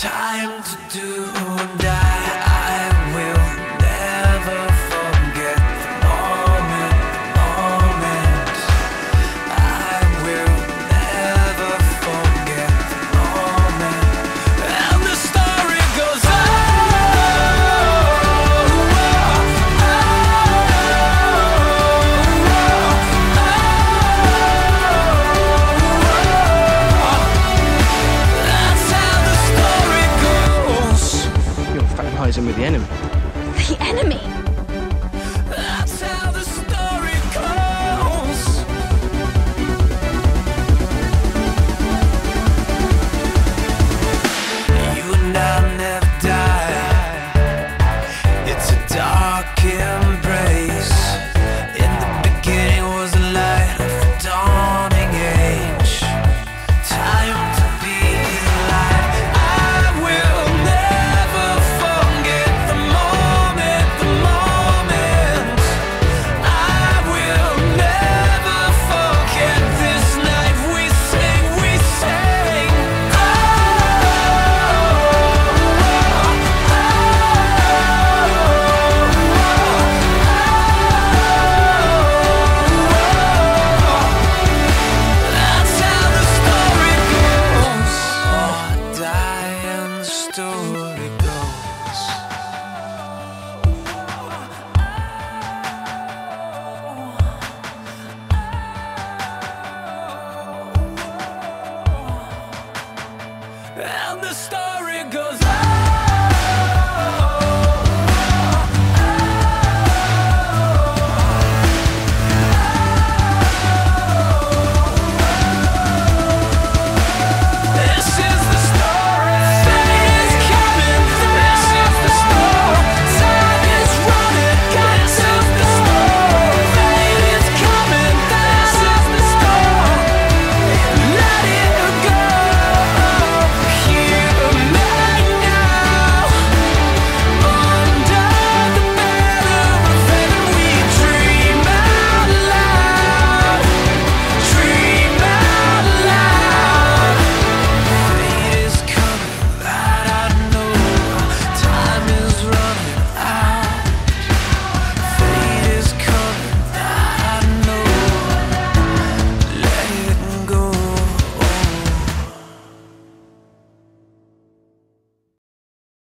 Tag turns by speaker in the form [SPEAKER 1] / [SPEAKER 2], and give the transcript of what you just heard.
[SPEAKER 1] time to do that.
[SPEAKER 2] with the enemy.
[SPEAKER 3] The enemy?
[SPEAKER 1] and the stars.